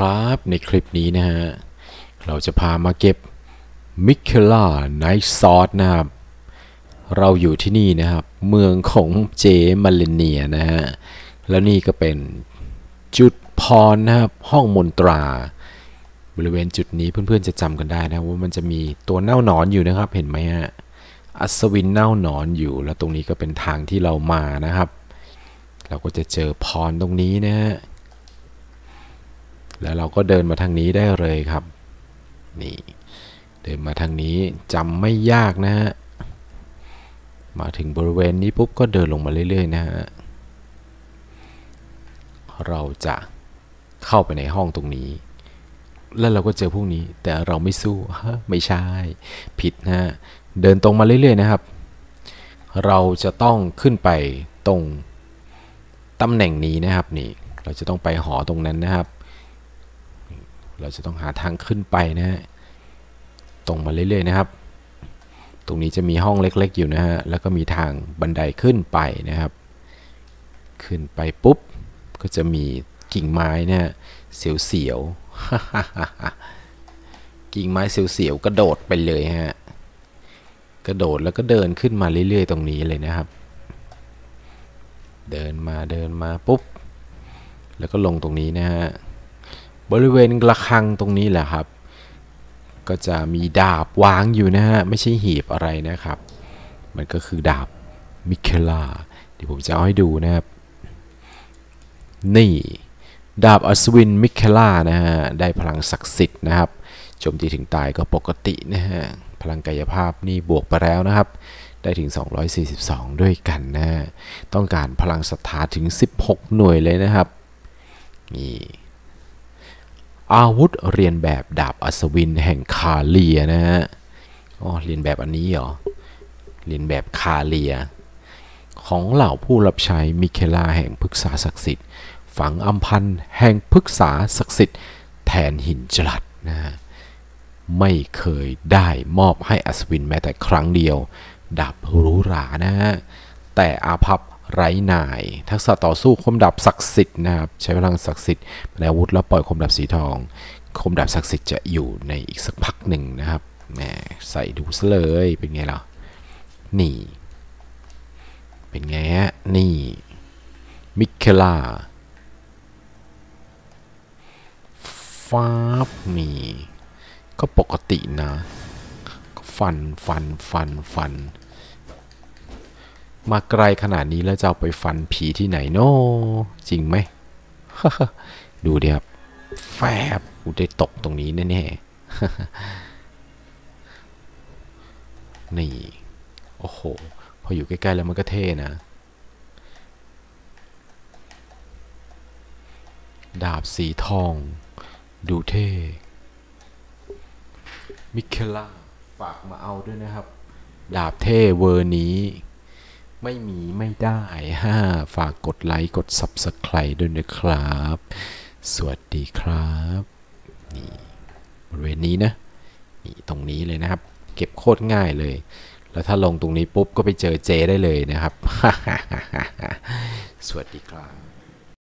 ครับ ในคลิปนี้นะฮะ เราจะพามาเก็บมิเคล่า Knight's Sword นะครับ เราอยู่ที่นี่นะครับ เมืองของเจ๊มาเลเนียนะฮะ แล้วนี่ก็เป็นจุดพรนะครับ ห้องมนตรา บริเวณจุดนี้เพื่อนๆจะจำกันได้นะว่ามันจะมีตัวเน่าหนอนอยู่นะครับ เห็นไหมฮะ อัศวินเน่าหนอนอยู่ แล้วตรงนี้ก็เป็นทางที่เรามานะครับ เราก็จะเจอพรตรงนี้นะฮะ แล้วเราก็เดินมาทางนี้ได้เลยครับ นี่ เดินมาทางนี้จำไม่ยากนะฮะ มาถึงบริเวณนี้ปุ๊บก็เดินลงมาเรื่อยๆนะฮะ เราจะเข้าไปในห้องตรงนี้ แล้วเราก็เจอพวกนี้ แต่เราไม่สู้ฮะไม่ใช่ ผิดนะฮะ เดินตรงมาเรื่อยๆนะครับ เราจะต้องขึ้นไปตรงตำแหน่งนี้นะครับนี่ เราจะต้องไปหอตรงนั้นนะครับ เราจะต้องหาทางขึ้นไปนะฮะตรงมาเรื่อยๆนะครับ ตรงนี้จะมีห้องเล็กๆอยู่นะฮะแล้วก็มีทางบันไดขึ้นไปนะครับ ขึ้นไปปุ๊บก็จะมีกิ่งไม้นะฮะเสียวๆกิ่งไม้เสียวๆกระโดดไปเลยฮะกระโดดแล้วก็เดินขึ้นมาเรื่อยๆ ตรงนี้เลยนะครับ เดินมาเดินมาปุ๊บ แล้วก็ลงตรงนี้นะฮะ บริเวณกระฆังตรงนี้แหละครับ ก็จะมีดาบวางอยู่นะฮะ ไม่ใช่หีบอะไรนะครับ มันก็คือดาบมิเคล่าเดี๋ยวผมจะเอาให้ดูนะครับ นี่ดาบอัศวินมิเคล่านะฮะ ได้พลังศักดิ์สิทธิ์นะครับโจมตีถึงตายก็ปกตินะฮะ พลังกายภาพนี่บวกไปแล้วนะครับ ได้ถึง 242 ด้วยกันนะฮะต้องการพลังศรัทธาถึง 16 หน่วยเลยนะครับ นี่ อาวุธเรียนแบบดาบอัศวินแห่งคาเลียนะฮะอ๋อเรียนแบบอันนี้เหรอ เรียนแบบคาเลีย ของเหล่าผู้รับใช้มิเคลาแห่งพฤกษาศักดิ์สิทธิ์ ฝังอัมพันธ์แห่งพฤกษาศักดิ์สิทธิ์แทนหินจลัดนะฮะไม่เคยได้มอบให้อัศวินแม้แต่ครั้งเดียว ดาบหรูหรานะฮะแต่อาภัพ ไร้นาย ทักษะต่อสู้คมดาบศักดิ์สิทธิ์นะครับใช้พลังศักดิ์สิทธิ์เป็นอาวุธแล้วปล่อยคมดาบสีทอง คมดาบศักดิ์สิทธิ์จะอยู่ในอีกสักพักหนึ่งนะครับแหมใส่ดูซะเลยเป็นไงล่ะนี่ เป็นไงฮะนี่มิเคลาฟ้าบนี่ก็ปกตินะก็ฟันฟันฟันฟัน มาไกลขนาดนี้แล้วจะเอาไปฟันผีที่ไหนโน่จริงไหม ดูดิครับ แฟบกูได้ตกตรงนี้แน่ๆ นี่ โอ้โห พออยู่ใกล้ๆแล้วมันก็เท่นะ ดาบสีทอง ดูเท่ มิเคล่า ฝากมาเอาด้วยนะครับ ดาบเท่เวอร์นี้ ไม่มีไม่ได้ฮ่าฝากกดไลค์กด Subscribe ด้วยนะครับ สวัสดีครับ นี่บริเวณนี้นะ นี่ตรงนี้เลยนะครับ เก็บโคตรง่ายเลย แล้วถ้าลงตรงนี้ปุ๊บก็ไปเจอเจได้เลยนะครับ สวัสดีครับ